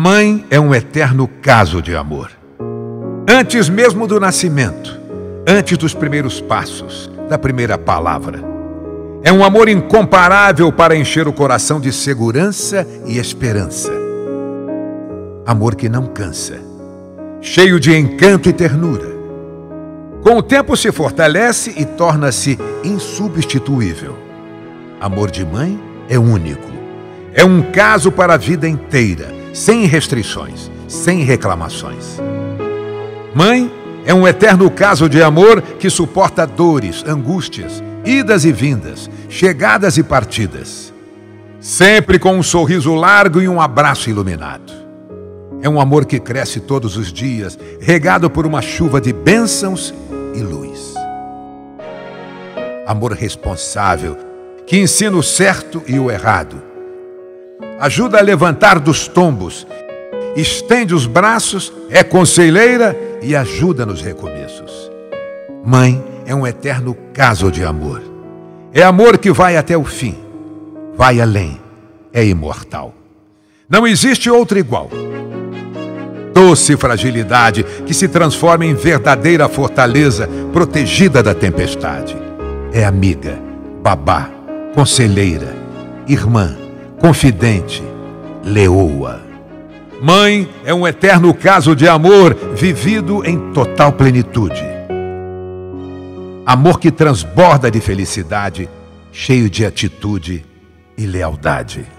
Mãe é um eterno caso de amor. Antes mesmo do nascimento, antes dos primeiros passos, da primeira palavra. É um amor incomparável para encher o coração de segurança e esperança. Amor que não cansa, cheio de encanto e ternura. Com o tempo se fortalece e torna-se insubstituível. Amor de mãe é único. É um caso para a vida inteira, sem restrições, sem reclamações. Mãe é um eterno caso de amor que suporta dores, angústias, idas e vindas, chegadas e partidas. Sempre com um sorriso largo e um abraço iluminado. É um amor que cresce todos os dias, regado por uma chuva de bênçãos e luz. Amor responsável, que ensina o certo e o errado. Ajuda a levantar dos tombos, estende os braços, é conselheira e ajuda nos recomeços. Mãe é um eterno caso de amor. É amor que vai até o fim, vai além, é imortal. Não existe outro igual. Doce fragilidade que se transforma em verdadeira fortaleza protegida da tempestade. É amiga, babá, conselheira, irmã, confidente, leoa. Mãe é um eterno caso de amor vivido em total plenitude. Amor que transborda de felicidade, cheio de atitude e lealdade.